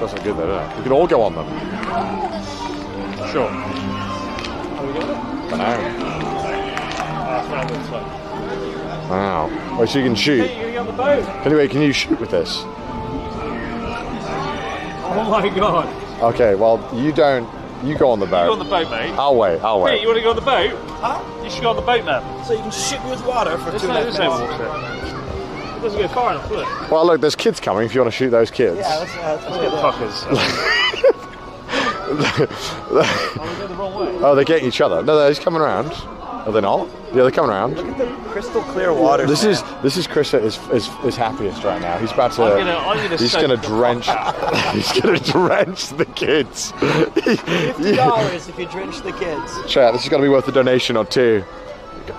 Does look good though, doesn't? We could all go on them. Sure. Are we going? round this. Wow. Wait, so you can shoot. Hey, you're on the boat. Anyway, can you shoot with this? Oh my god. Okay, well, you don't. You go on the boat. You on the boat. boat, mate. I'll wait. I'll wait. Hey, wait. you want to go on the boat? Huh? You should go on the boat now. So you can shoot me with water for There's two no, and there's no minutes. water. It doesn't go far enough, will it? Well, look, there's kids coming. If you want to shoot those kids. Yeah, let's, uh, let's Get go there. fuckers. oh, we the wrong way. oh, they're getting each other. No, they're just coming around. Are they not? Yeah, they're coming around. Look at the crystal clear water. This man. is this is Chris at his, his, his happiest right now. He's about to. I'm gonna- I'm gonna he's gonna drench. he's gonna drench the kids. fifty dollars if you drench the kids. Chat. This is gonna be worth a donation or two.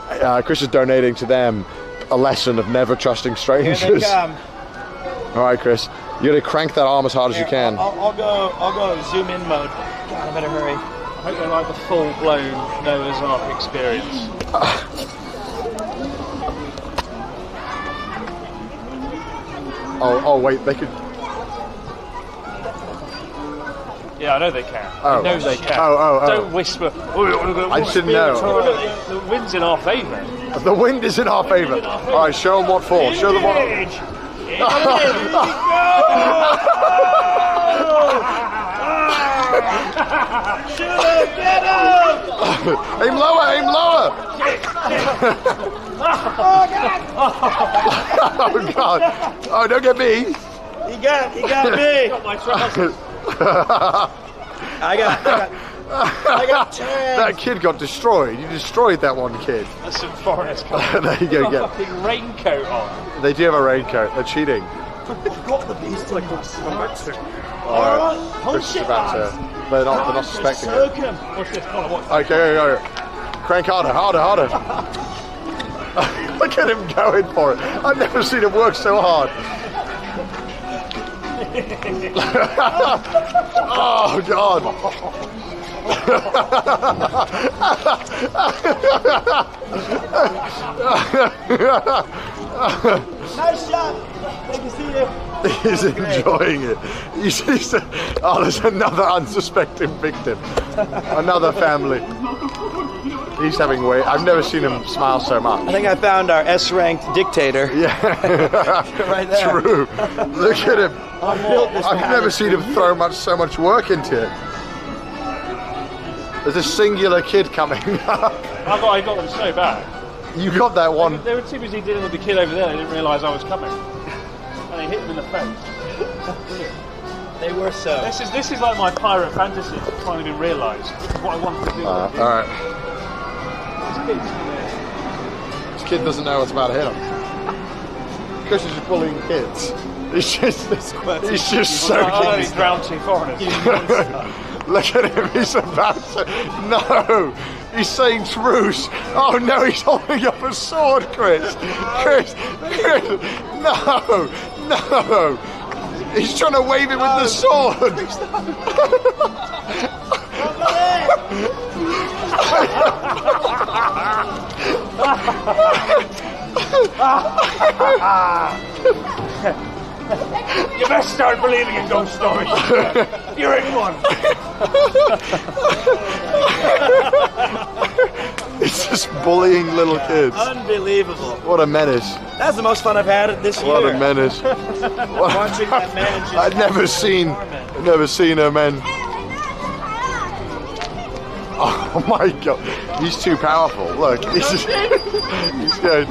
Uh, Chris is donating to them a lesson of never trusting Here strangers. they come. All right, Chris. You gotta crank that arm as hard as you can. I'll, I'll go. I'll go zoom in mode. God, I better hurry. I hope they like the full-blown Noah's Ark experience. Oh, oh, wait. They could. Yeah, I know they can. Oh. I know they can. Oh, oh, oh. Don't whisper. "Oh, you wanna go I didn't know. The wind's in our favour. The wind is in our favour. All right, show them what for. Show them what. Aim lower. Aim lower. oh God! Oh, oh, don't get me. He got. He got me. Got my trousers. I got. I got. I got ten. that kid got destroyed. You destroyed that one kid. That's some forest coming. there you go. Got a Get. fucking raincoat on. They do have a raincoat. They're cheating. I've got the beast like Alright. Oh Chris is shit, about to. They're not. They're not suspecting it. Watch this, Connor, watch Okay, go, go. Crank harder, harder, harder. Look at him going for it. I've never seen him work so hard. oh God. Nice shot. Thank you, see you. He's enjoying it. He's, he's, oh, there's another unsuspecting victim. Another family. He's having way. I've never seen him smile so much. I think I found our S-ranked dictator. Yeah, Right there. true. Look at him. I built this. I've never seen him throw much so much work into it. There's a singular kid coming up. I got, I got them so bad. You got that one. They were too busy dealing with the kid over there. They didn't realise I was coming. And they hit him in the face. They were so. This is this is like my pirate fantasy finally been realised. This is what I wanted to do. Uh, all right. These kids, you know. This kid doesn't know what's about to hit him. Chris is just bullying kids. He's just, he's just Oh, no, soaking. he's drowned two foreigners. Look at him, he's about to. No! He's saying truce! Oh no, he's holding up a sword, Chris! Chris! Chris! No! No! He's trying to wave it with the sword! You best start believing in ghost stories. You're in one. He's just bullying little kids. Unbelievable. What a menace. That's the most fun I've had this year. What a menace. Watching that man just I've never seen, I've never seen a man. Oh my god, he's too powerful. Look, he's, just, he's going.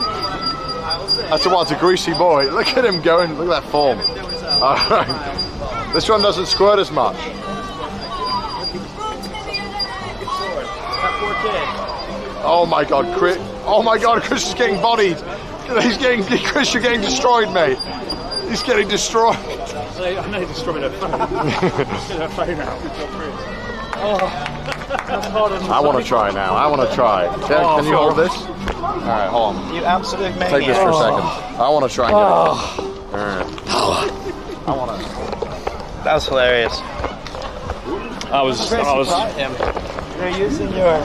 That's a what's a greasy boy. Look at him going. Look at that form. Alright. This one doesn't squirt as much. that poor kid. Oh my god, Chris. Oh my god, Chris is getting bodied. He's getting, Chris, you're getting destroyed, mate. He's getting destroyed. I know he destroyed her phone. Her phone out. Good job, Chris. Oh, that's harder than I want to try now. I want to try. Can, Oh, can you hold this? Alright, hold on. You absolute maniac. Take this for a oh. second. I want to try and get it. Oh. Alright. I want to. That was hilarious. I was, I was, him. You're using your.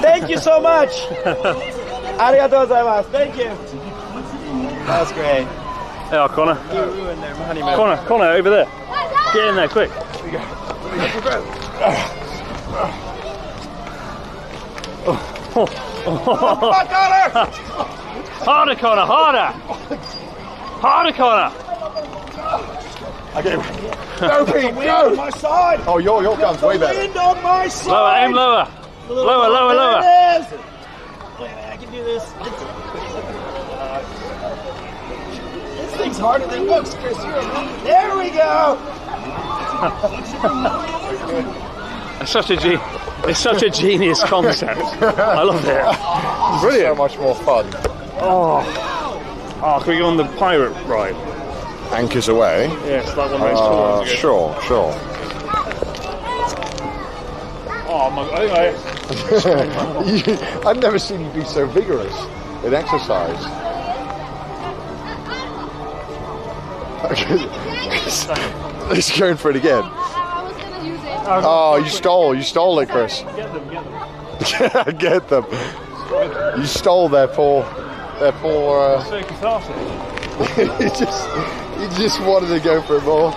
Thank you so much. Arigatou gozaimasu. Thank you. That was great. yeah, Connor. You ruined their honeymoon. Connor, Connor, over there. Get in there, quick. Harder, Connor, harder! Harder, Connor! Okay. Go, Pete, go! my side. Oh, your, your gun's way better. Wind on my side. Lower, aim lower. Lower, lower, lower. There it is. Wait I can do this. This thing's harder than it looks, Chris. You're a- There we go. It's such a ge- it's such a genius concept. I love it. Brilliant. So much more fun. Oh. Oh, can we go on the pirate ride? Anchors away. Yes, that one of those Uh, ones. again. sure, sure. Oh my god. Anyway, I've never seen you be so vigorous in exercise. He's going for it again. Oh, you stole. You stole it, Chris. get them, get them. Get them. You stole their poor, their poor. Uh, you just, you just wanted to go for it more.